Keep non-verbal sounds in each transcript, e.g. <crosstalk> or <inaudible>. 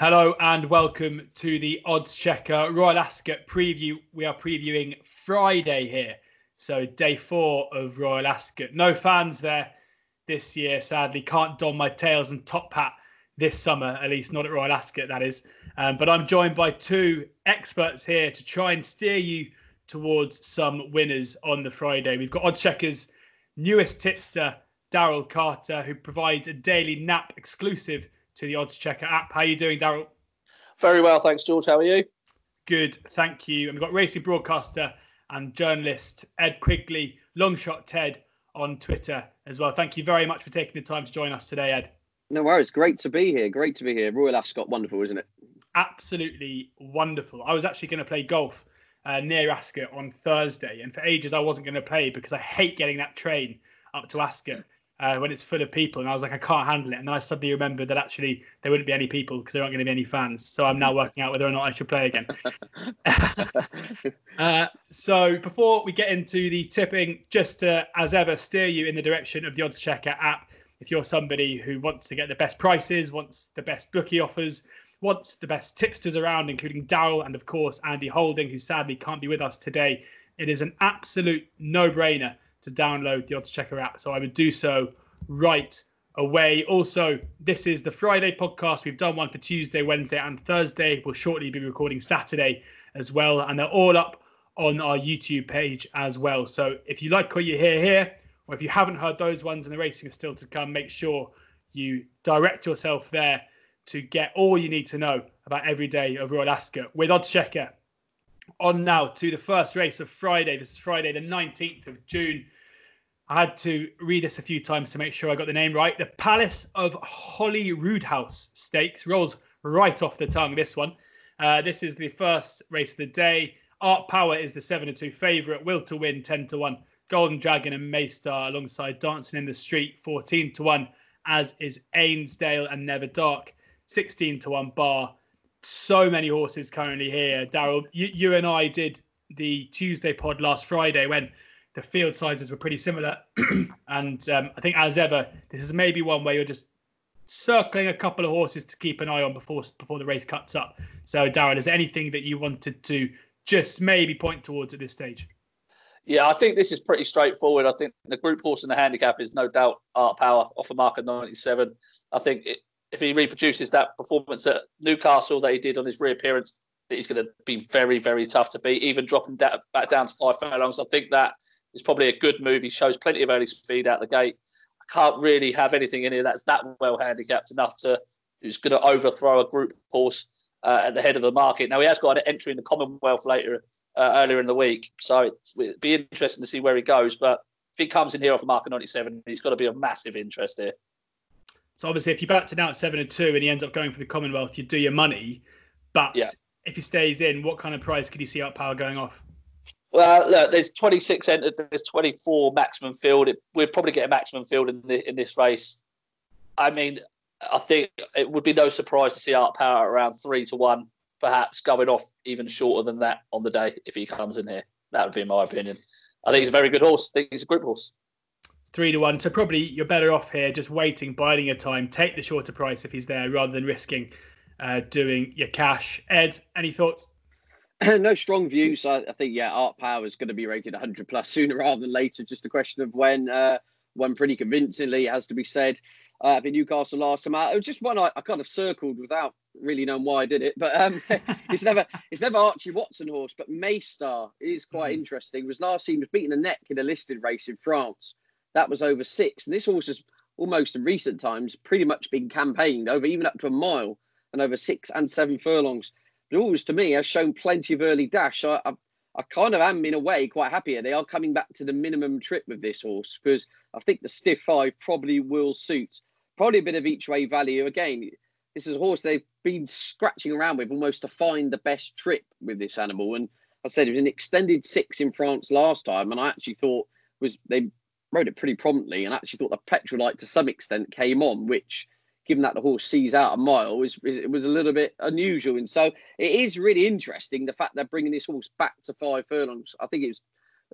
Hello and welcome to the Odds Checker Royal Ascot preview. We are previewing Friday here, so day four of Royal Ascot. No fans there this year, sadly. Can't don my tails and top hat this summer, at least not at Royal Ascot, that is. Um, but I'm joined by two experts here to try and steer you towards some winners on the Friday. We've got Odds Checker's newest tipster, Daryl Carter, who provides a daily nap exclusive to the Odds Checker app. How are you doing, Daryl? Very well, thanks, George. How are you? Good, thank you. And we've got racing broadcaster and journalist Ed Quigley, Longshot Ted, on Twitter as well. Thank you very much for taking the time to join us today, Ed. No worries. Great to be here. Great to be here. Royal Ascot, wonderful, isn't it? Absolutely wonderful. I was actually going to play golf uh, near Ascot on Thursday, and for ages I wasn't going to play because I hate getting that train up to Ascot uh, when it's full of people. And I was like, I can't handle it. And then I suddenly remembered that actually there wouldn't be any people because there aren't going to be any fans. So I'm now working out whether or not I should play again. <laughs> uh, so before we get into the tipping, just to, as ever, steer you in the direction of the Odds Checker app. If you're somebody who wants to get the best prices, wants the best bookie offers, wants the best tipsters around, including Daryl and, of course, Andy Holding, who sadly can't be with us today, it is an absolute no brainer to download the Odds Checker app. So I would do so right away. Also, this is the Friday podcast. We've done one for Tuesday, Wednesday, and Thursday. We'll shortly be recording Saturday as well. And they're all up on our YouTube page as well. So if you like what you hear here, or if you haven't heard those ones and the racing is still to come, make sure you direct yourself there to get all you need to know about every day of Royal Ascot with Odds Checker on now to the first race of Friday. This is Friday, the 19th of June. I had to read this a few times to make sure I got the name right. The Palace of Holyroodhouse Stakes rolls right off the tongue. This one. Uh, this is the first race of the day. Art Power is the seven to two favourite. Will to win ten to one. Golden Dragon and Maystar alongside Dancing in the Street fourteen to one. As is Ainsdale and Never Dark sixteen to one bar so many horses currently here. Daryl, you, you and I did the Tuesday pod last Friday when the field sizes were pretty similar. <clears throat> and um, I think, as ever, this is maybe one where you're just circling a couple of horses to keep an eye on before before the race cuts up. So, Daryl, is there anything that you wanted to just maybe point towards at this stage? Yeah, I think this is pretty straightforward. I think the group horse and the handicap is no doubt Art Power off a mark of 97. I think it, if he reproduces that performance at Newcastle that he did on his reappearance, that he's going to be very, very tough to beat. Even dropping da- back down to five furlongs, I think that is probably a good move. He shows plenty of early speed out the gate. I can't really have anything in here that's that well handicapped enough to who's going to overthrow a group horse uh, at the head of the market. Now he has got an entry in the Commonwealth later uh, earlier in the week, so it'd be interesting to see where he goes. But if he comes in here off a mark of 97, he's got to be of massive interest here. So obviously, if you backed it out seven and two and he ends up going for the Commonwealth, you do your money. But yeah. if he stays in, what kind of price could you see Art Power going off? Well, look, there's 26 entered. There's 24 maximum field. We'll probably get a maximum field in the, in this race. I mean, I think it would be no surprise to see Art Power around three to one, perhaps going off even shorter than that on the day if he comes in here. That would be my opinion. I think he's a very good horse. I think he's a group horse three to one. So probably you're better off here just waiting, biding your time, take the shorter price if he's there, rather than risking uh, doing your cash. Ed, any thoughts? <clears throat> no strong views. I, I, think yeah, Art Power is going to be rated 100 plus sooner rather than later. Just a question of when. Uh, when pretty convincingly, has to be said. Uh, in Newcastle last time out, it was just one I, I, kind of circled without really knowing why I did it. But um, <laughs> it's never it's never Archie Watson horse, but Maystar is quite mm-hmm. interesting. It was last seen was beating the neck in a listed race in France that was over six. And this horse has almost in recent times pretty much been campaigned over even up to a mile and over six and seven furlongs. But always to me has shown plenty of early dash. I, I, I kind of am in a way quite happy. They are coming back to the minimum trip with this horse because I think the stiff five probably will suit. Probably a bit of each way value. Again, this is a horse they've been scratching around with almost to find the best trip with this animal. And I said it was an extended six in France last time, and I actually thought was they rode it pretty promptly and actually thought the petrolite to some extent came on, which given that the horse sees out a mile was it was a little bit unusual. And so it is really interesting the fact they're bringing this horse back to five furlongs. I think it was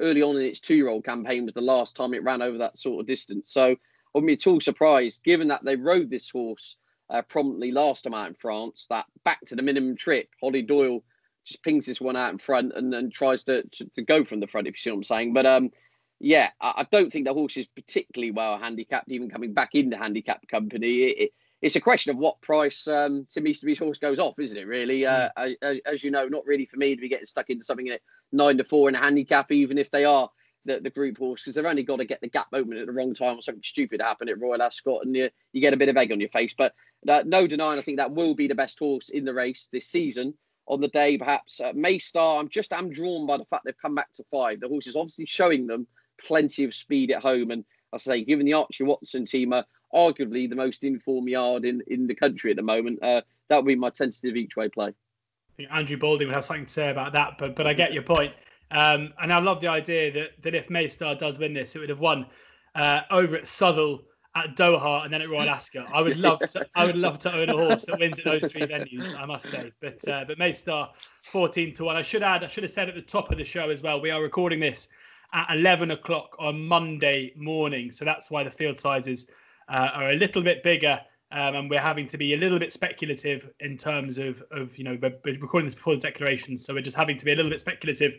early on in its two-year-old campaign was the last time it ran over that sort of distance. So I wouldn't be at all surprised, given that they rode this horse uh, promptly last time out in France. That back to the minimum trip, Holly Doyle just pings this one out in front and then tries to, to, to go from the front, if you see what I'm saying. But um, yeah, I, don't think the horse is particularly well handicapped, even coming back into handicap company. It, it, it's a question of what price um, Tim Easterby's horse goes off, isn't it? Really, mm. uh, as, as, you know, not really for me to be getting stuck into something at nine to four in a handicap, even if they are the, the group horse, because they've only got to get the gap open at the wrong time or something stupid happen at Royal Ascot, and you, you get a bit of egg on your face. But uh, no denying, I think that will be the best horse in the race this season. On the day, perhaps uh, Maystar. I'm just am drawn by the fact they've come back to five. The horse is obviously showing them plenty of speed at home, and I say, given the Archie Watson team are arguably the most informed yard in in the country at the moment, uh, that would be my tentative each way play. I think Andrew Balding would have something to say about that, but but I get your point. Um, and I love the idea that that if Maystar does win this, it would have won uh, over at Southwell, at Doha, and then at Royal Ascot. I would love to. I would love to own a horse that wins at those three venues. I must say, but uh, but Maystar, fourteen to one. I should add. I should have said at the top of the show as well. We are recording this at eleven o'clock on Monday morning, so that's why the field sizes uh, are a little bit bigger um, and we're having to be a little bit speculative in terms of, of you know, we're, we're, recording this before the declaration, so we're just having to be a little bit speculative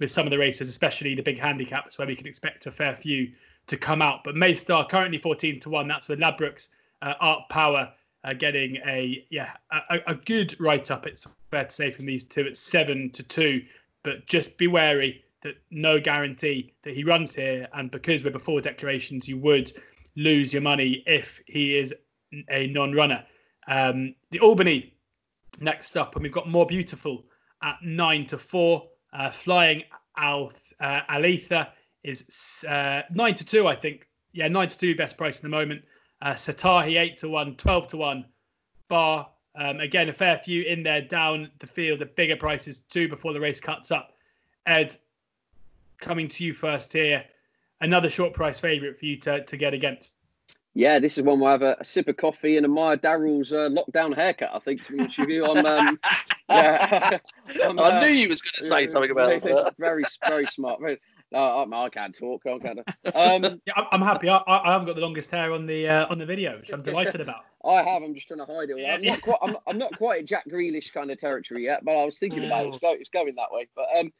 with some of the races, especially the big handicaps where we can expect a fair few to come out. But Maystar currently 14 to one. That's with Ladbrokes, uh, Art Power uh, getting a yeah a, a good write up. It's fair to say from these two. It's seven to two, but just be wary that no guarantee that he runs here, and because we're before declarations, you would lose your money if he is a non-runner. Um, the Albany next up, and we've got more beautiful at nine to four. Uh, flying Al uh, Alitha is uh, nine to two, I think. Yeah, nine to two, best price in the moment. Uh, Satahi eight to one, 12 to one. Bar um, again, a fair few in there down the field at bigger prices too before the race cuts up. Ed, coming to you first here. Another short price favourite for you to, to get against. Yeah, this is one where I have a, a sip of coffee and admire Daryl's uh, lockdown haircut. I think to be honest you, I'm. Um, <laughs> yeah, <laughs> I'm, uh, I knew you was going to say something about it. Very, very smart. Very, no, I, I can't talk. I can't. Um, <laughs> yeah, I'm happy. I, I haven't got the longest hair on the uh, on the video, which I'm delighted about. I have. I'm just trying to hide it. I'm not quite. I'm I'm not quite at Jack Grealish kind of territory yet, but I was thinking about it. It's, go, it's going that way. But um,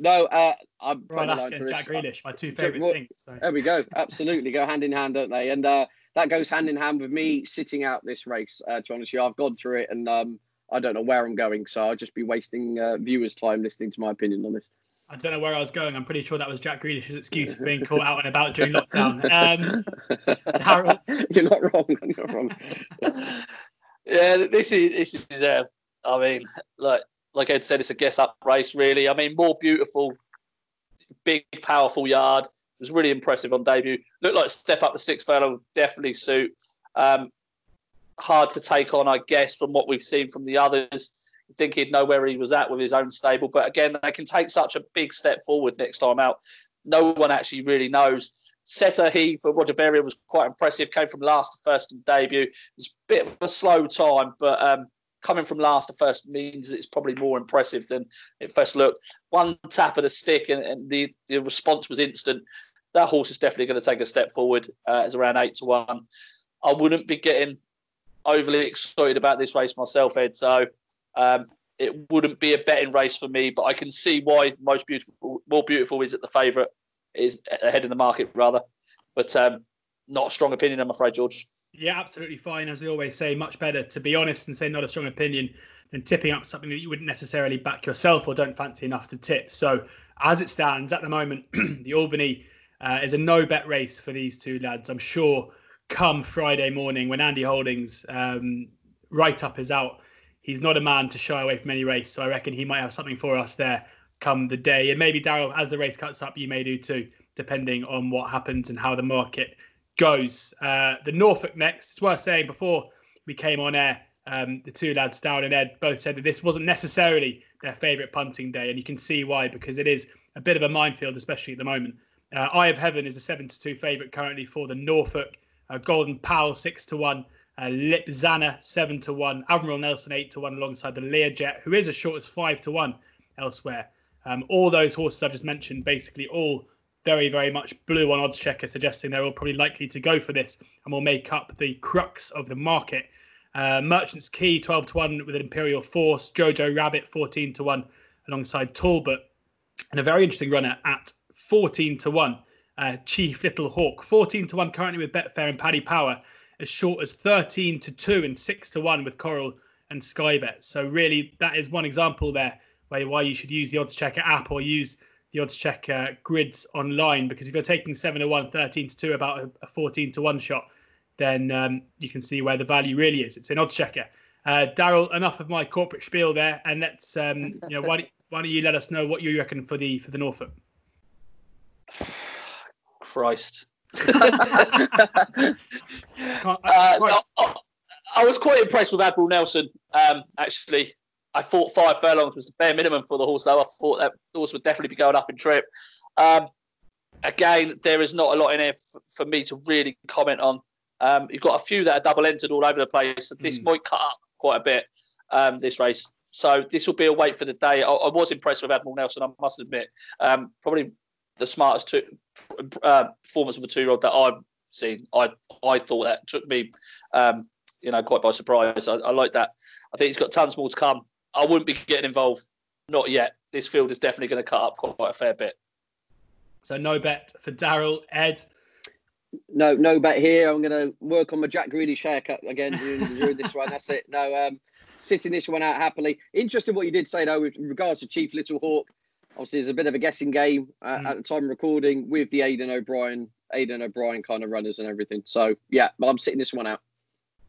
no, uh, I'm. Right, Jack Grealish, my two favourite things. So. There we go. Absolutely, go hand in hand, don't they? And uh, that goes hand in hand with me sitting out this race. Uh, to be honest, I've gone through it and um, I don't know where I'm going, so I'll just be wasting uh, viewers' time listening to my opinion on this. I don't know where I was going. I'm pretty sure that was Jack Grealish's excuse for being caught out and about during lockdown. Um, <laughs> You're not wrong. You're not wrong. <laughs> yeah, this is this is. Uh, I mean, like like Ed said, it's a guess up race. Really, I mean, more beautiful, big, powerful yard It was really impressive on debut. Looked like a step up the six furlong, definitely suit. Um, hard to take on, I guess, from what we've seen from the others. I think he'd know where he was at with his own stable. But again, they can take such a big step forward next time out. No one actually really knows. Setter, he for Roger Varian was quite impressive. Came from last to first in debut. It was a bit of a slow time, but um, coming from last to first means it's probably more impressive than it first looked. One tap of the stick and, and the, the response was instant that horse is definitely going to take a step forward. Uh, it's around eight to one. I wouldn't be getting overly excited about this race myself, Ed. So um, it wouldn't be a betting race for me, but I can see why most beautiful, more beautiful is at the favourite is ahead in the market rather. But um, not a strong opinion, I'm afraid, George. Yeah, absolutely fine. As we always say, much better to be honest and say not a strong opinion than tipping up something that you wouldn't necessarily back yourself or don't fancy enough to tip. So as it stands at the moment, <clears throat> the Albany uh, is a no bet race for these two lads. I'm sure come Friday morning when Andy Holdings um, write up is out, he's not a man to shy away from any race. So I reckon he might have something for us there come the day. And maybe Daryl, as the race cuts up, you may do too, depending on what happens and how the market goes. Uh, the Norfolk next. It's worth saying before we came on air, um, the two lads, Down and Ed, both said that this wasn't necessarily their favourite punting day, and you can see why because it is a bit of a minefield, especially at the moment. Uh, Eye of Heaven is a seven to two favourite currently for the Norfolk. Uh, Golden Pal six to one. Uh, Lipzana seven to one. Admiral Nelson eight to one alongside the Lir Jet, who is as short as five to one elsewhere. Um, all those horses I've just mentioned, basically all very, very much blue on odds checker, suggesting they're all probably likely to go for this and will make up the crux of the market. Uh, Merchant's Key 12 to 1 with an Imperial Force. Jojo Rabbit 14 to 1 alongside Talbot. And a very interesting runner at 14 to 1. Uh, Chief Little Hawk 14 to 1 currently with Betfair and Paddy Power. As short as 13 to 2 and 6 to 1 with Coral and Skybet. So really that is one example there where why you should use the odds checker app or use the odds checker grids online because if you're taking 7 to 1 13 to 2 about a, 14 to 1 shot then um, you can see where the value really is. It's an odds checker. Uh, daryl enough of my corporate spiel there and let's um, you know why, why don't you let us know what you reckon for the for the norfolk? <sighs> Christ. <laughs> Uh, I, I, was quite impressed with admiral nelson um, actually I thought five furlongs was the bare minimum for the horse, though. I thought that horse would definitely be going up in trip. Um, again, there is not a lot in here f- for me to really comment on. Um, you've got a few that are double entered all over the place. So this mm. might cut up quite a bit, um, this race. So this will be a wait for the day. I, I was impressed with Admiral Nelson, I must admit. Um, probably the smartest two, uh, performance of a two year old that I've seen. I, I thought that took me, um, you know, quite by surprise. I, I like that. I think he's got tons more to come. I wouldn't be getting involved. Not yet. This field is definitely going to cut up quite a fair bit. So no bet for Daryl. Ed. No, no bet here. I'm going to work on my Jack Grealish haircut again during, during this one. That's it. No, um, sitting this one out happily. Interesting what you did say though with regards to Chief Little Hawk. Obviously, there's a bit of a guessing game uh, mm. at the time of recording with the Aidan O'Brien, Aidan O'Brien kind of runners and everything. So yeah, I'm sitting this one out.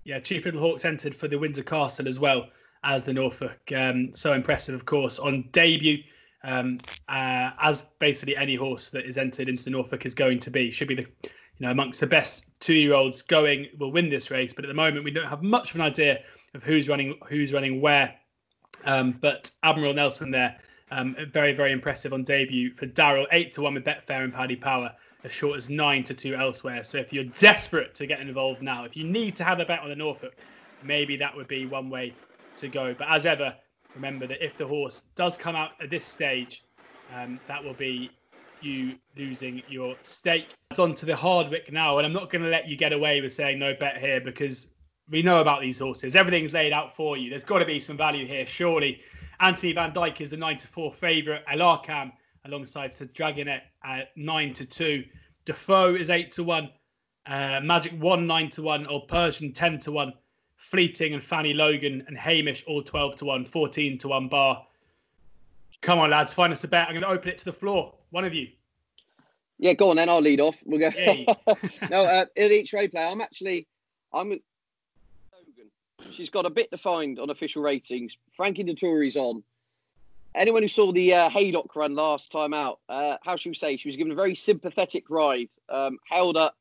Yeah, Chief Little Hawks entered for the Windsor Castle as well as the Norfolk. Um, so impressive, of course, on debut, um, uh, as basically any horse that is entered into the Norfolk is going to be. Should be the you know amongst the best two-year-olds going will win this race. But at the moment, we don't have much of an idea of who's running who's running where. Um, but Admiral Nelson there. Um, very, very impressive on debut for Daryl. Eight to one with Betfair and Paddy Power, as short as nine to two elsewhere. So if you're desperate to get involved now, if you need to have a bet on the Norfolk, maybe that would be one way to go. But as ever, remember that if the horse does come out at this stage, um, that will be you losing your stake. It's on to the Hardwicke now, and I'm not going to let you get away with saying no bet here because we know about these horses. Everything's laid out for you. There's got to be some value here, surely. Anthony Van Dyke is the 9 to 4 favourite. Elarqam alongside Sir Dragonet at 9 to 2. Defoe is 8 to 1. Uh, Magic Wand 9 to 1. or Persian 10 to 1. Fleeting and Fanny Logan and Hamish all 12 to 1, 14 to 1 bar. Come on, lads, find us a bet. I'm going to open it to the floor. One of you. Yeah, go on then. I'll lead off. We'll go. <laughs> no, uh, in each replay, I'm actually, I'm Logan. She's got a bit to find on official ratings. Frankie Dettori's on. Anyone who saw the uh, Haydock run last time out, uh, how should we say? She was given a very sympathetic ride, um, held up,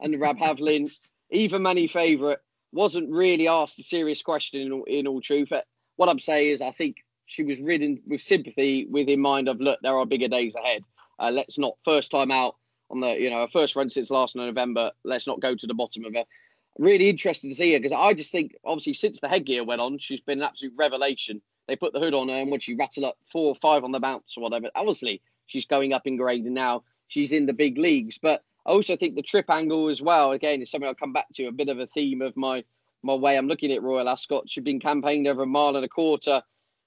and Rab Havlin, <laughs> even money favourite wasn't really asked a serious question in all, in all truth. Uh, what I'm saying is, I think she was ridden with sympathy, with in mind of look, there are bigger days ahead. Uh, let's not first time out on the you know first run since last November. Let's not go to the bottom of her. Really interested to see her because I just think obviously since the headgear went on, she's been an absolute revelation. They put the hood on her and when she rattled up four or five on the bounce or whatever, obviously she's going up in grade and now she's in the big leagues. But I also think the trip angle as well, again, is something I'll come back to, a bit of a theme of my my way I'm looking at Royal Ascot. She'd been campaigned over a mile and a quarter.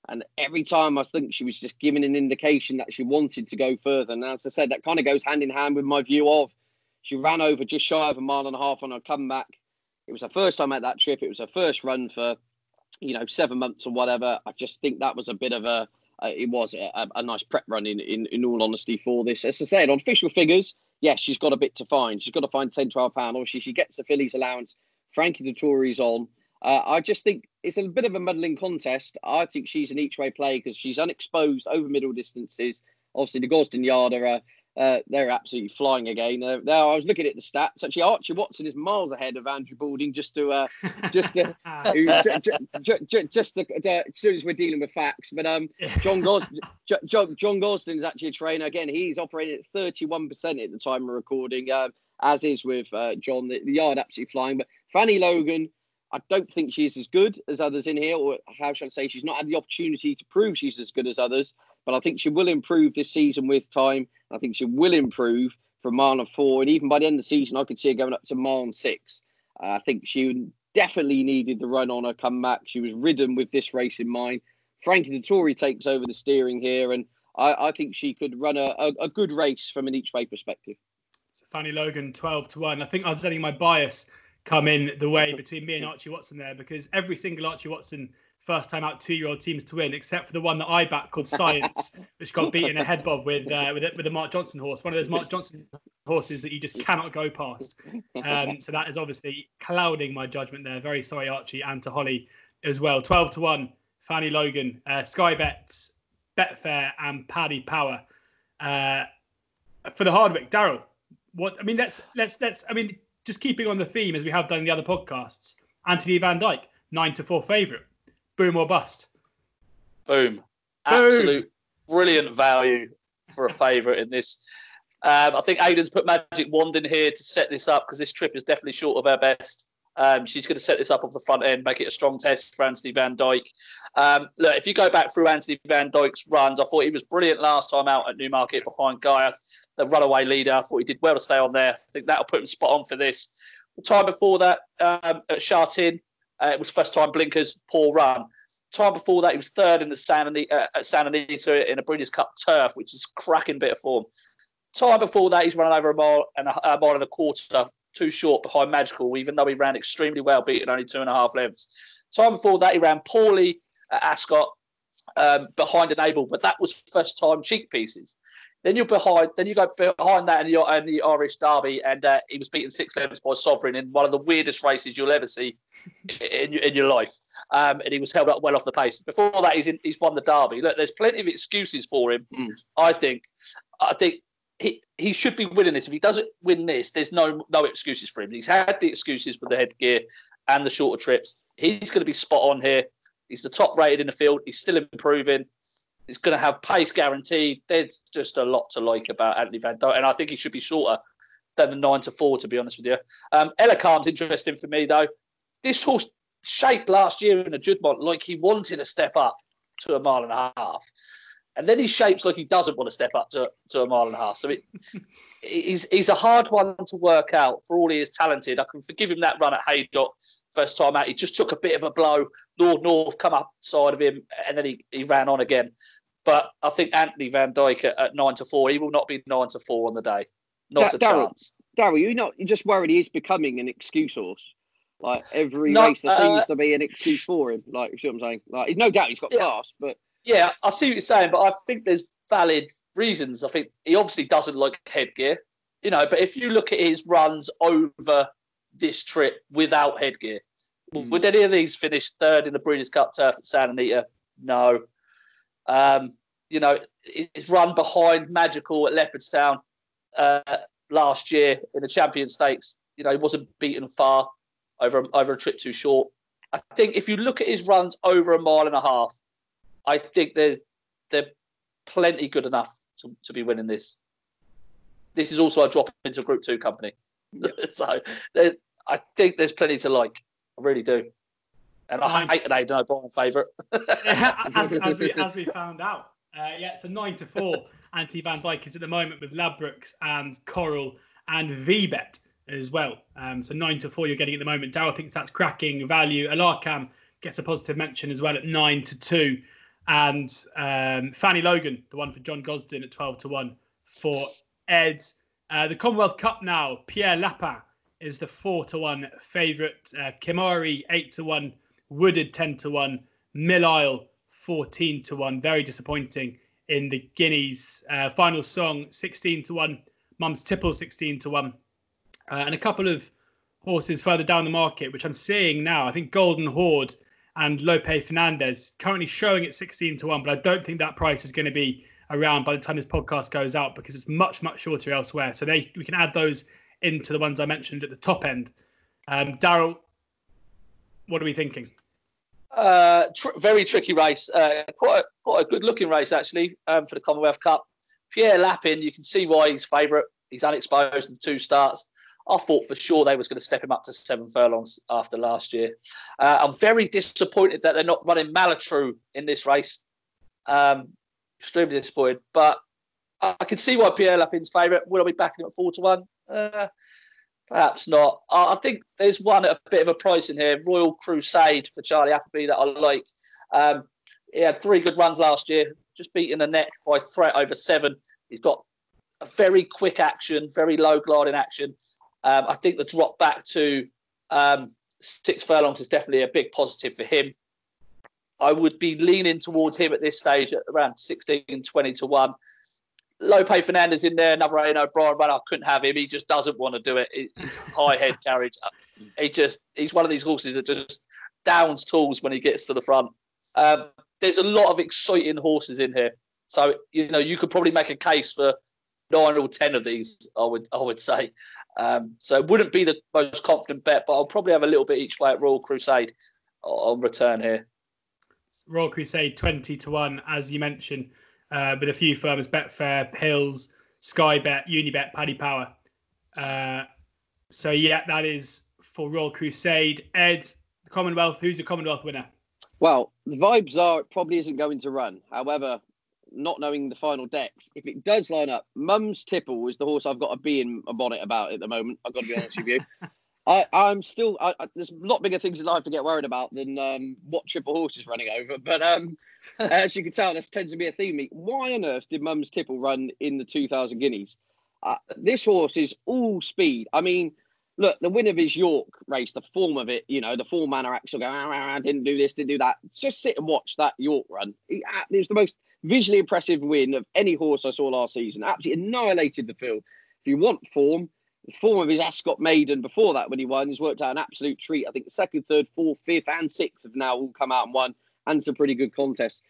And every time I think she was just giving an indication that she wanted to go further. And as I said, that kind of goes hand in hand with my view of she ran over just shy of a mile and a half on her comeback. It was her first time at that trip. It was her first run for, you know, seven months or whatever. I just think that was a bit of a, it was a, a, nice prep run in, in, in all honesty for this. As I said, on official figures, yes, she's got a bit to find. She's got to find 10, 12 pounds. Obviously, she gets the fillies allowance. Frankie Dettori's on. Uh, I just think it's a bit of a muddling contest. I think she's an each way play because she's unexposed over middle distances. Obviously, the Gosden Yard are uh, uh, they're absolutely flying again. Uh, now I was looking at the stats. Actually, Archie Watson is miles ahead of Andrew Balding. Just to, uh, just to, <laughs> just, just, just to, as soon as we're dealing with facts. But um, John Gos, John, John Gosden is actually a trainer. Again, he's operating at thirty-one percent at the time of recording. Uh, as is with uh, John, the, the yard absolutely flying. But Fanny Logan, I don't think she's as good as others in here, or how shall I say, she's not had the opportunity to prove she's as good as others. But I think she will improve this season with time. I think she will improve from mile four, and even by the end of the season, I could see her going up to mile six. Uh, I think she definitely needed the run on her comeback. She was ridden with this race in mind. Frankie Dettori takes over the steering here, and I, I think she could run a, a, a, good race from an each way perspective. So Fanny Logan, 12 to 1. I think I was letting my bias come in the way <laughs> between me and Archie Watson there because every single Archie Watson first time out two year old teams to win, except for the one that I backed called Science, <laughs> which got beaten a head bob with uh, with, a, with a Mark Johnston horse, one of those Mark Johnston horses that you just cannot go past. Um, so that is obviously clouding my judgment there. Very sorry, Archie, and to Holly as well. 12 to 1, Fanny Logan, uh, Sky Bets, Betfair, and Paddy Power. Uh, for the Hardwicke, Daryl, what I mean, let's let's let's I mean, just keeping on the theme as we have done in the other podcasts, Anthony Van Dyke, nine to four favourite. Boom or bust? Boom. Absolute brilliant value for a favourite in this. Um, I think Aidan's put Magic Wand in here to set this up because this trip is definitely short of her best. Um, she's going to set this up off the front end, make it a strong test for Anthony Van Dyke. Um, look, if you go back through Anthony Van Dyke's runs, I thought he was brilliant last time out at Newmarket behind Ghaiyyath, the runaway leader. I thought he did well to stay on there. I think that'll put him spot on for this. The time before that um, at Sha Tin, uh, it was first time blinkers, poor run. Time before that, he was third in the Santa Anita, uh, Santa Anita in a Breeders' Cup turf, which is cracking bit of form. Time before that, he's running over a mile and a, a mile and a quarter, too short behind Magical, even though he ran extremely well, beating only two and a half lengths. Time before that, he ran poorly at Ascot um, behind Enable, but that was first time cheek pieces. Then you're behind. Then you go behind that and the, and the Irish Derby, and uh, he was beaten six lengths by Sovereign in one of the weirdest races you'll ever see in, in your life. Um, and he was held up well off the pace. Before that, he's in, he's won the Derby. Look, there's plenty of excuses for him. Mm. I think. I think he he should be winning this. If he doesn't win this, there's no no excuses for him. He's had the excuses with the headgear and the shorter trips. He's going to be spot on here. He's the top rated in the field. He's still improving. He's going to have pace guaranteed. There's just a lot to like about Anthony Van Dyke, and I think he should be shorter than the nine to four. To be honest with you, um, Elarqam's interesting for me though. This horse shaped last year in a Juddmonte like he wanted to step up to a mile and a half, and then he shapes like he doesn't want to step up to, to a mile and a half. So it, he's he's a hard one to work out. For all he is talented, I can forgive him that run at Haydock first time out. He just took a bit of a blow. North North come up side of him, and then he, he ran on again. But I think Anthony Van Dyke at, at, nine to four, he will not be nine to four on the day. Not da- a Daryl, chance. Daryl, you're not you're just worried he's becoming an excuse horse. Like every race, there uh, seems to be an excuse for him. Like you see what I'm saying? Like no doubt he's got yeah, class, but yeah, I see what you're saying. But I think there's valid reasons. I think he obviously doesn't like headgear, you know. But if you look at his runs over this trip without headgear, mm. would any of these finish third in the Breeders' Cup turf at Santa Anita? No. Um, you know, it's run behind Magical at Leopardstown uh, last year in the Champion Stakes. You know, he wasn't beaten far over over a trip too short. I think if you look at his runs over a mile and a half, I think they're they're plenty good enough to, to be winning this. This is also a drop into Group Two company, <laughs> so I think there's plenty to like. I really do. And I hate an Aidan O'Brien favourite. <laughs> as, as, we, as we found out. Uh, yeah, so nine to four. <laughs> Anthony Van Dyke is at the moment with Ladbrokes and Coral and VBet as well. Um, so nine to four you're getting at the moment. Daryl thinks that's cracking value. Elarqam gets a positive mention as well at nine to two. And um, Fanny Logan, the one for John Gosden at 12 to 1 for Ed. Uh, the Commonwealth Cup now, Pierre Lapin is the 4 to 1 favourite. Uh, Kimari 8 to 1 Wooded 10 to 1, Millisle 14 to 1. Very disappointing in the Guineas. Uh, final song 16 to 1, Mum's Tipple 16 to 1. Uh, and a couple of horses further down the market, which I'm seeing now. I think Golden Horde and Lope Fernandez currently showing at 16 to 1, but I don't think that price is going to be around by the time this podcast goes out because it's much, much shorter elsewhere. So they we can add those into the ones I mentioned at the top end. Um, Daryl, what are we thinking? Uh, tr- very tricky race. Uh, quite a, quite a good looking race actually um, for the Commonwealth Cup. Pierre Lapin, you can see why he's favourite. He's unexposed in two starts. I thought for sure they was going to step him up to seven furlongs after last year. Uh, I'm very disappointed that they're not running Malatru in this race. Um, extremely disappointed, but I can see why Pierre Lapin's favourite. Will I be backing him at four to one? Uh, Perhaps not. I think there's one at a bit of a price in here. Royal Crusade for Charlie Appleby that I like. Um, he had three good runs last year, just beating the neck by threat over seven. He's got a very quick action, very low gliding action. Um, I think the drop back to um, six furlongs is definitely a big positive for him. I would be leaning towards him at this stage at around 16, 20 to 1. Lope Fernandez in there, another Aidan O'Brien but I couldn't have him. He just doesn't want to do it. He's high head carriage. He just he's one of these horses that just downs tools when he gets to the front. Um, there's a lot of exciting horses in here, so you know you could probably make a case for nine or ten of these. I would I would say. Um, so it wouldn't be the most confident bet, but I'll probably have a little bit each way at Royal Crusade on return here. Royal Crusade twenty to one, as you mentioned uh, with a few firms Betfair, Hills, Sky Bet, Unibet, Paddy Power. Uh, so yeah, that is for Royal Crusade. Ed, the Commonwealth. Who's the Commonwealth winner? Well, the vibes are it probably isn't going to run. However, not knowing the final decks, if it does line up, Mum's Tipple is the horse I've got to be in a bonnet about at the moment. I've got to be honest with you. <laughs> I, I'm still. I, I, there's a lot bigger things in life to get worried about than um, what triple horse is running over. But um, <laughs> as you can tell, this tends to be a theme. Why on earth did Mum's Tipple run in the 2000 Guineas? Uh, this horse is all speed. I mean, look, the win of his York race, the form of it, you know, the four manner axle going, ah, ah, ah, didn't do this, didn't do that. Just sit and watch that York run. It, it was the most visually impressive win of any horse I saw last season. Absolutely annihilated the field. If you want form, the form of his Ascot Maiden before that when he won has worked out an absolute treat. I think the second, third, fourth, fifth, and sixth have now all come out and won, and some pretty good contests.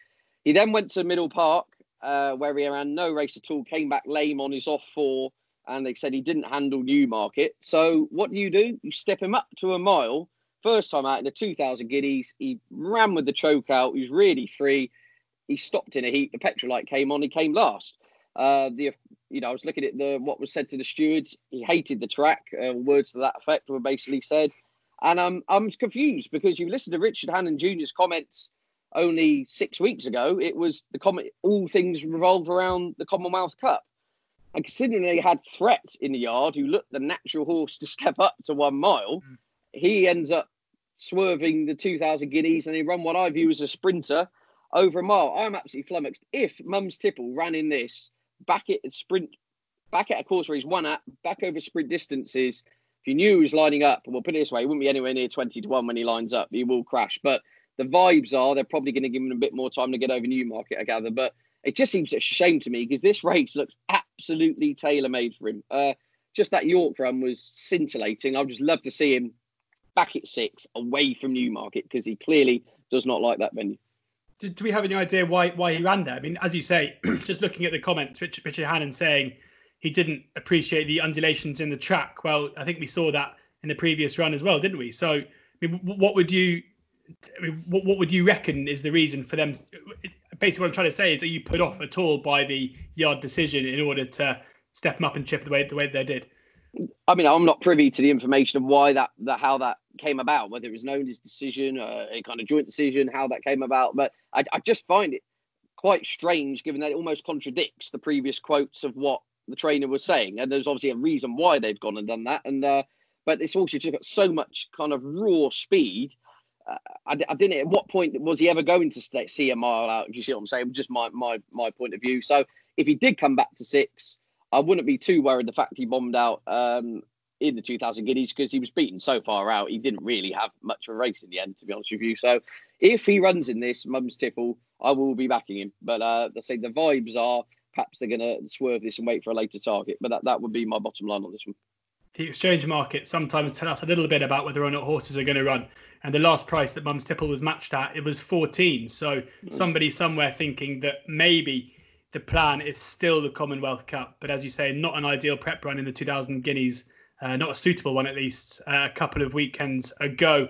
He then went to Middle Park, uh, where he ran no race at all, came back lame on his off four, and they said he didn't handle Newmarket. So what do you do? You step him up to a mile. First time out in the 2000 guineas, he ran with the choke out. He was really free. He stopped in a heat. The petrol light came on. He came last. Uh, the you know, I was looking at the what was said to the stewards. He hated the track. Uh, words to that effect were basically said, and um, I'm confused because you listened to Richard Hannon Jr.'s comments only six weeks ago. It was the comment. All things revolve around the Commonwealth Cup, and considering they had Threat in the yard, who looked the natural horse to <laughs> step up to one mile, mm. he ends up swerving the 2,000 guineas, and he run what I view as a sprinter over a mile. I'm absolutely flummoxed. If Mum's Tipple ran in this back at sprint, back at a course where he's won at, back over sprint distances. If you knew he was lining up, we'll put it this way, he wouldn't be anywhere near 20 to 1 when he lines up. He will crash. But the vibes are they're probably going to give him a bit more time to get over Newmarket, I gather. But it just seems a shame to me because this race looks absolutely tailor made for him. Uh, just that York run was scintillating. I'd just love to see him back at six away from Newmarket because he clearly does not like that venue do, do, we have any idea why why he ran there? I mean, as you say, <clears throat> just looking at the comments, Richard, Richard Hannon saying he didn't appreciate the undulations in the track. Well, I think we saw that in the previous run as well, didn't we? So, I mean, what would you, I mean, what, what would you reckon is the reason for them? Basically, what I'm trying to say is, are you put off at all by the yard decision in order to step them up and chip the way the way they did? I mean, I'm not privy to the information of why that, how that came about, whether it was known as decision, uh, a kind of joint decision, how that came about. But I, I just find it quite strange, given that it almost contradicts the previous quotes of what the trainer was saying. And there's obviously a reason why they've gone and done that. And uh, but it's also just got so much kind of raw speed. Uh, I, I, didn't. At what point was he ever going to stay, see a mile out? If you see what I'm saying, just my my my point of view. So if he did come back to six, I wouldn't be too worried the fact he bombed out um, in the 2000 Guineas because he was beaten so far out. He didn't really have much of a race in the end, to be honest with you. So if he runs in this, Mum's Tipple, I will be backing him. But uh, I say the vibes are perhaps they're going to swerve this and wait for a later target. But that, that would be my bottom line on this one. The exchange market sometimes tell us a little bit about whether or not horses are going to run. And the last price that Mum's Tipple was matched at, it was 14. So mm. somebody somewhere thinking that maybe the plan is still the Commonwealth Cup, but as you say, not an ideal prep run in the 2000 Guineas, uh, not a suitable one at least, uh, a couple of weekends ago.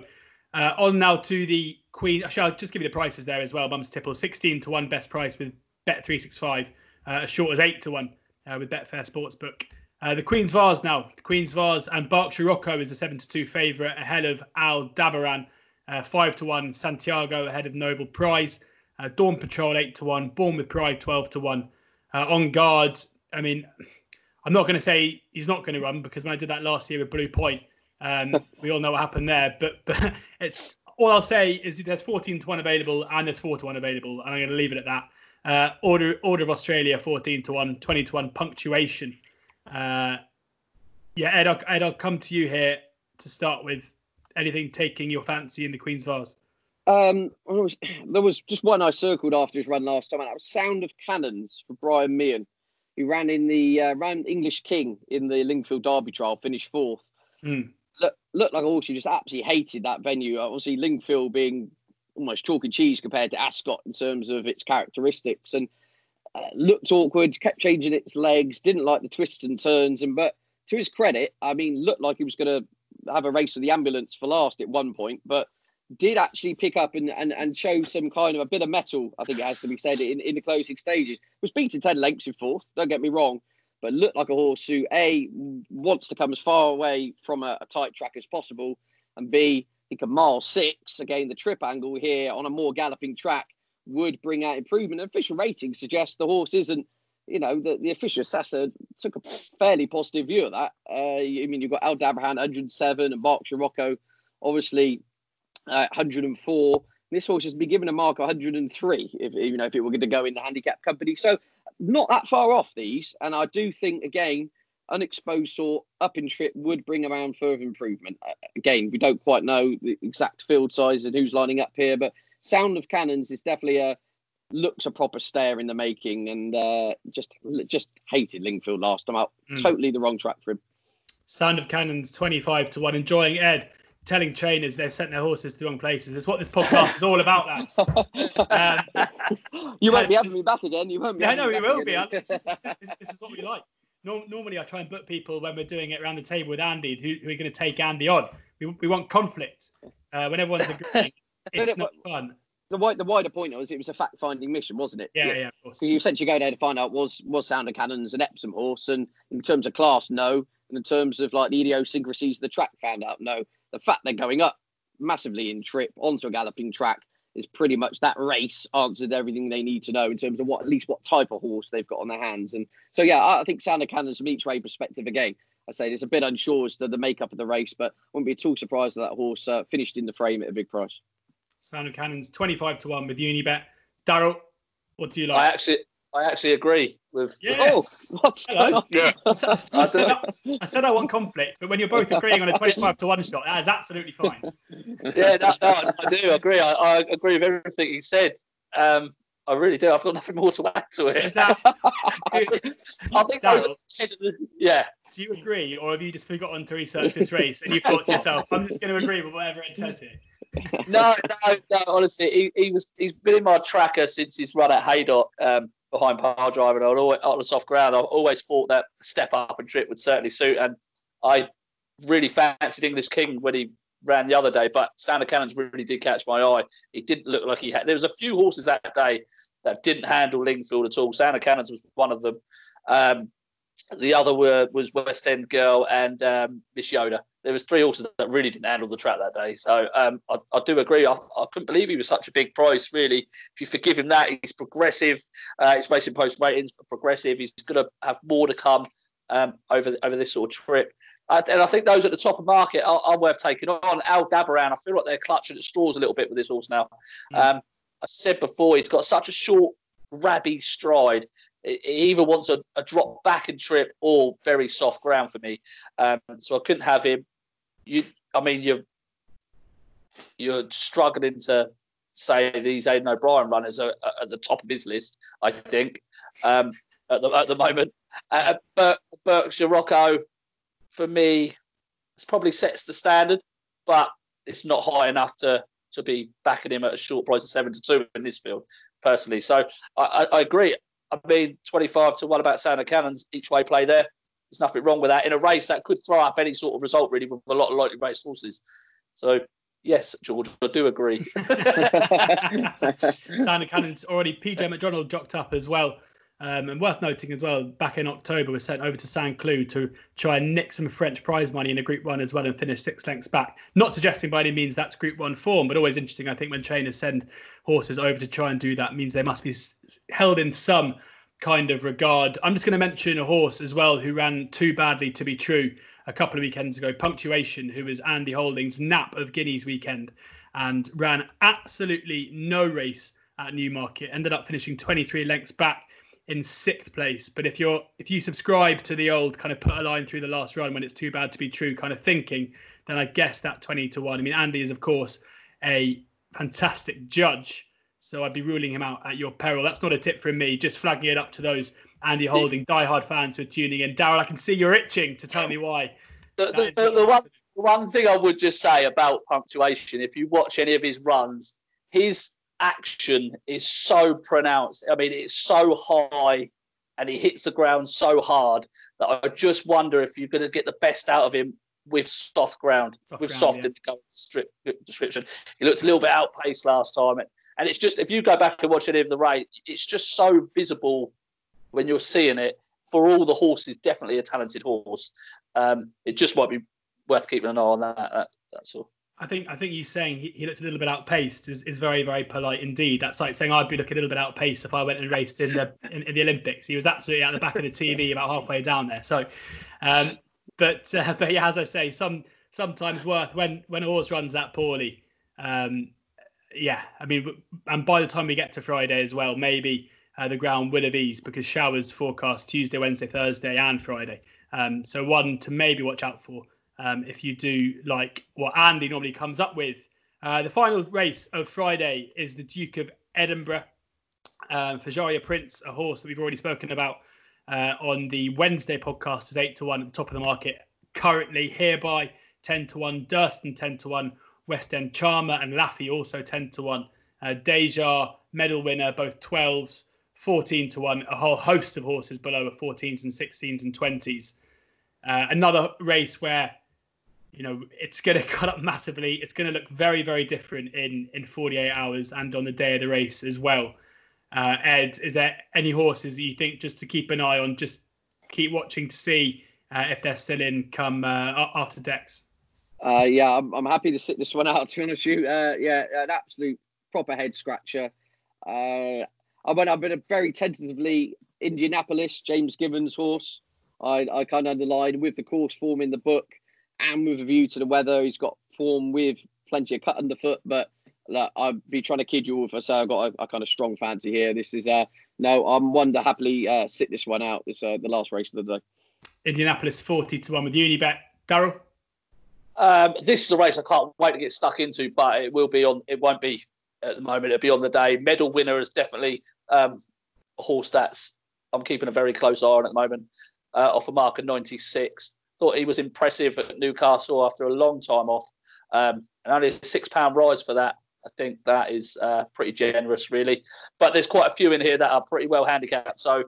Uh, on now to the Queen. Actually, I'll just give you the prices there as well. Mum's Tipple, 16 to 1 best price with Bet365, uh, as short as 8 to 1 uh, with Betfair Sportsbook. Uh, the Queen's Vase now. The Queen's Vase and Berkshire Rocco is a 7 to 2 favourite ahead of Al Dabaran, 5 to 1. Santiago ahead of Noble Prize. Uh, Dawn Patrol eight to one. Bournemouth Pride twelve to one. Uh, on guard, I mean, I'm not going to say he's not going to run because when I did that last year with Blue Point, um, <laughs> we all know what happened there. But but <laughs> it's all I'll say is there's 14 to one available and there's four to one available, and I'm going to leave it at that. Uh, order order of Australia 14 to one, 20 to one punctuation. Uh, yeah, Ed, I'll, Ed, I'll come to you here to start with. Anything taking your fancy in the Queen's Vase? Um, was, <clears throat> there was just one I circled after his run last time, and that was Sound of Cannons for Brian Meehan. He ran in the uh, ran English King in the Lingfield Derby trial, finished fourth. Mm. Look, looked like a horse who just absolutely hated that venue. Obviously, Lingfield being almost chalk and cheese compared to Ascot in terms of its characteristics, and uh, looked awkward, kept changing its legs, didn't like the twists and turns, and but to his credit, I mean, looked like he was going to have a race with the ambulance for last at one point, but did actually pick up and, and, and show some kind of a bit of mettle, I think it has to be said, in, in the closing stages. Was beaten 10 lengths in fourth, don't get me wrong, but looked like a horse who, A, wants to come as far away from a, a tight track as possible, and B, I think a mile six, again, the trip angle here on a more galloping track would bring out improvement. And official ratings suggest the horse isn't you know, the, the official assessor took a fairly positive view of that. Uh, I mean, you've got Al Dabaran 107 and Berkshire Rocco, obviously uh, 104. This horse has been given a mark 103, if you know if it were going to go in the handicap company. So not that far off these, and I do think again, unexposed or up in trip would bring around further improvement. Uh, again, we don't quite know the exact field size and who's lining up here, but Sound of Cannons is definitely a looks a proper stare in the making, and uh, just just hated Lingfield last time out. Mm. Totally the wrong track for him. Sound of Cannons, twenty-five to one. Enjoying Ed telling trainers they've sent their horses to the wrong places. It's what this podcast is all about, lads. <laughs> Um, you won't be having me back again. You won't be. Yeah, no, we will again. be. this, this, is what we <laughs> like. normally, I try and book people when we're doing it around the table with Andy, who, who are going to take Andy on. We, we want conflict. Uh, when everyone's <laughs> agreeing, it's not fun the wider, the wider point was it was a fact finding mission, wasn't it? Yeah, yeah, yeah, of course. So you essentially go there to find out was was Sound of Cannons an Epsom horse, and in terms of class, no, and in terms of like the idiosyncrasies of the track, found out no. The fact they're going up massively in trip onto a galloping track is pretty much that race answered everything they need to know in terms of what at least what type of horse they've got on their hands. And so yeah, I think Sound of Cannons from each way perspective again. I say it's a bit unsure as to the makeup of the race, but wouldn't be at all surprised that that horse uh, finished in the frame at a big price. Sound of Cannons, 25 to 1 with Unibet. Daryl, what do you like? I actually I actually agree with. Yes. Oh, what's Hello. <laughs> Yeah. I, said, I, said I, I, said I want conflict, but when you're both agreeing on a 25 to 1 shot, that is absolutely fine. <laughs> Yeah, no, no I do agree. I, I, agree with everything you said. Um, I really do. I've got nothing more to add to it. Is that, <laughs> I think those yeah. Do you agree, or have you just forgotten to research this race and you thought to yourself, I'm just going to agree with whatever it says here? no, no, no. Honestly, he, he was he's been in my tracker since his run at Haydock um, behind Power Driver, and always on the soft ground. I've always thought that step up and trip would certainly suit, and I really fancied English King when he ran the other day. But of Cannons really did catch my eye. He didn't look like he had. There was a few horses that day that didn't handle Lingfield at all. Of Cannons was one of them. Um, the other were, was West End Girl and um, Miss Yoda. There was three horses that really didn't handle the track that day. So um, I, I, do agree. I, I, couldn't believe he was such a big price. Really, if you forgive him that, he's progressive. Uh, his racing post ratings are progressive. He's going to have more to come um, over over this sort of trip. Uh, and I think those at the top of market are, are worth taking on. Al Dabaran, I feel like they're clutching at straws a little bit with this horse now. Mm. I said before, he's got such a short, rabby stride he either wants a, a, drop back and trip or very soft ground for me. Um, so I couldn't have him. You, I mean, you're you're struggling to say these Aidan O'Brien runners are, are at the top of his list. I think um, at the at the moment, uh, but Berkshire Rocco for me, it probably sets the standard, but it's not high enough to to be backing him at a short price of seven to two in this field personally. So I, I, I agree. I mean, 25 to one about Sound of Cannons each way play there. There's nothing wrong with that in a race that could throw up any sort of result really with a lot of lightly race horses. So yes, George, I do agree. Sound of Cannons already. PJ McDonald jocked up as well um, and worth noting as well, back in October, was sent over to Saint Cloud to try and nick some French prize money in a Group One as well and finish six lengths back. Not suggesting by any means that's Group One form, but always interesting. I think when trainers send horses over to try and do that, means they must be held in some kind of regard. I'm just going to mention a horse as well who ran too badly to be true a couple of weekends ago. Punctuation, who was Andy Holding's nap of Guineas weekend, and ran absolutely no race at Newmarket. Ended up finishing 23 lengths back in sixth place. But if you're if you subscribe to the old kind of put a line through the last run when it's too bad to be true kind of thinking, then I guess that 20 to one. I mean, Andy is of course a fantastic judge so I'd be ruling him out at your peril. That's not a tip from me, just flagging it up to those Andy Holding diehard fans who are tuning in. Daryl, I can see you're itching to tell me why. The, the, the, the one, one thing I would just say about punctuation, if you watch any of his runs, his action is so pronounced. I mean, it's so high and he hits the ground so hard that I just wonder if you're going to get the best out of him with soft ground, soft with ground, soft yeah. in the strip description. He looked a little bit outpaced last time. And it's just, if you go back and watch any of the race, it's just so visible when you're seeing it. For all the horses, definitely a talented horse. Um, it just might be worth keeping an eye on that. that that's all. I think I think you saying he, he looked a little bit outpaced is, is very very polite indeed. That's like saying I'd be looking a little bit outpaced if I went and raced in the in, in the Olympics. He was absolutely at the back of the TV about halfway down there. So, um, but uh, <laughs> but yeah, as I say, some sometimes worth when when a horse runs that poorly. Um, yeah, I mean, and by the time we get to Friday as well, maybe uh, the ground will have eased because showers forecast Tuesday, Wednesday, Thursday, and Friday. Um, so one to maybe watch out for um, if you do like what Andy normally comes up with. Uh, the final race of Friday is the Duke of Edinburgh. Uh, Fujaira Prince, a horse that we've already spoken about uh, on the Wednesday podcast, is eight to one at the top of the market. Currently, hereby ten to one, Durston ten to one, West End Charmer and Laffy also 10 to 1. Uh, Deja, medal winner, both 12s, 14 to 1. A whole host of horses below 14s and 16s and 20s. Uh, another race where you know it's going to cut up massively. It's going to look very, very different in in 48 hours and on the day of the race as well. Uh, Ed, is there any horses that you think just to keep an eye on, just keep watching to see uh, if they're still in come uh, after Dex? Uh, yeah, I'm, I'm happy to sit this one out. To be honest you, uh, yeah, an absolute proper head scratcher. I went. I've been very tentatively Indianapolis, James Given's horse. I, I kind of underlined with the course form in the book and with a view to the weather. He's got form with plenty of cut underfoot, but like, I'd be trying to kid you if I say I've got a, a, kind of strong fancy here. This is uh no, I'm one to happily uh, sit this one out. This uh, the last race of the day. Indianapolis forty to one with Unibet. Daryl. Um, this is a race I can't wait to get stuck into, but it will be on. It won't be at the moment. It'll be on the day. Medal winner is definitely um, a horse that's I'm keeping a very close eye on at the moment. Uh, off a mark of 96. Thought he was impressive at Newcastle after a long time off, um, and only a six pound rise for that. I think that is uh, pretty generous, really. But there's quite a few in here that are pretty well handicapped. So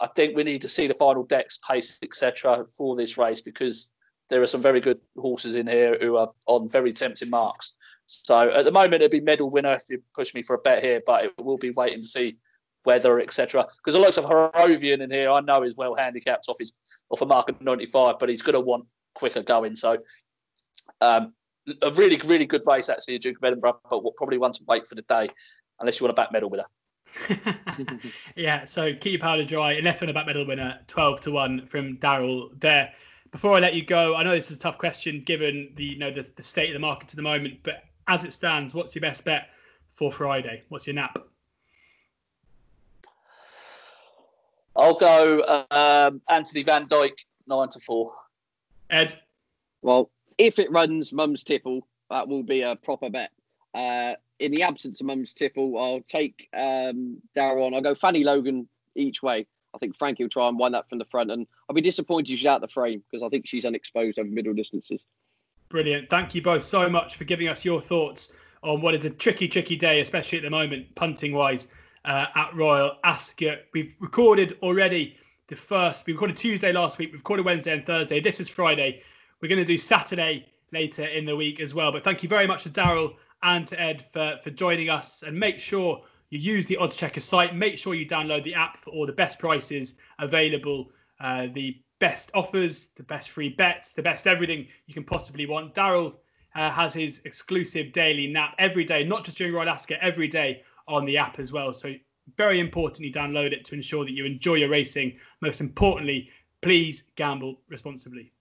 I think we need to see the final decks, pace, etc., for this race because there are some very good horses in here who are on very tempting marks. So at the moment, it'd be medal winner if you push me for a bet here, but it will be waiting to see weather, etc. Because the likes of Harrovian in here, I know is well handicapped off his off a mark of 95, but he's going to want quicker going. So um, a really, really good race actually, Duke of Edinburgh, but we'll probably want to wait for the day unless you want a back medal winner. <laughs> yeah, so keep your powder dry. Unless you want a back medal winner, 12 to 1 from Daryl there before I let you go, I know this is a tough question given the you know the, the state of the market at the moment, but as it stands, what's your best bet for Friday? What's your nap? I'll go um, Anthony Van Dyck nine to four. Ed. Well, if it runs Mum's Tipple, that will be a proper bet. Uh, in the absence of Mum's Tipple, I'll take um, Darrow on. I'll go Fanny Logan each way. I think Frankie will try and wind that from the front, and I'll be disappointed she's out the frame because I think she's unexposed over middle distances. Brilliant. Thank you both so much for giving us your thoughts on what is a tricky, tricky day, especially at the moment, punting wise, uh, at Royal Ascot. We've recorded already the first, we recorded Tuesday last week, we've recorded Wednesday and Thursday. This is Friday. We're going to do Saturday later in the week as well. But thank you very much to Daryl and to Ed for, for joining us. And make sure you use the oddschecker site make sure you download the app for all the best prices available uh, the best offers the best free bets the best everything you can possibly want daryl uh, has his exclusive daily nap every day not just during royal ascot every day on the app as well so Very importantly, download it to ensure that you enjoy your racing. Most importantly, please gamble responsibly.